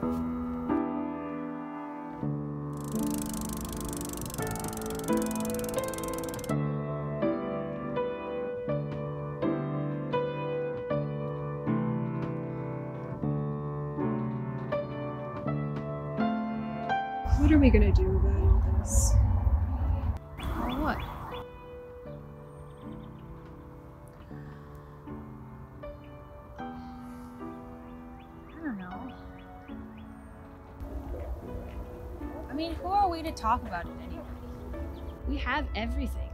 What are we gonna do? I mean, who are we to talk about it anyway? We have everything.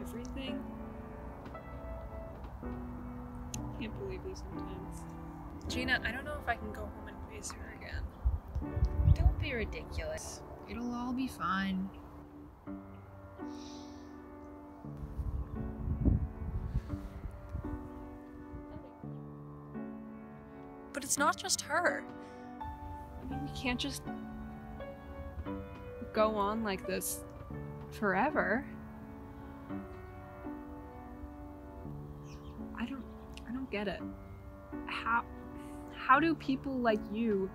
Everything? Can't believe you sometimes. Gina, I don't know if I can go home and face her again. Don't be ridiculous. It'll all be fine. But it's not just her. I mean, we can't just go on like this forever. I don't I don't get it. How how do people like you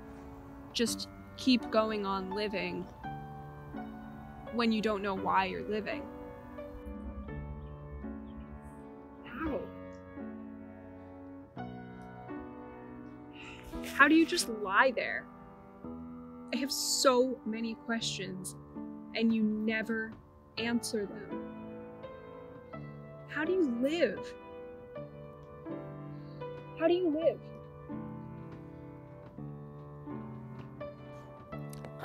just keep going on living when you don't know why you're living? How? How do you just lie there? I have so many questions and you never answer them. How do you live? How do you live?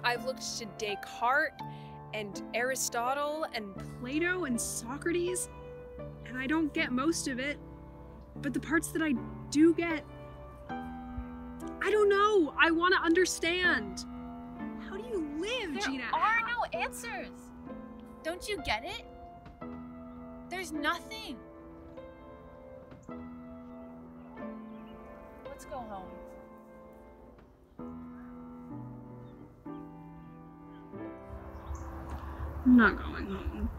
I've looked to Descartes and Aristotle and Plato and Socrates, and I don't get most of it. But the parts that I do get, I don't know. I want to understand. How do you live, There Gina? are no answers. Don't you get it? There's nothing. Let's go home. I'm not going home.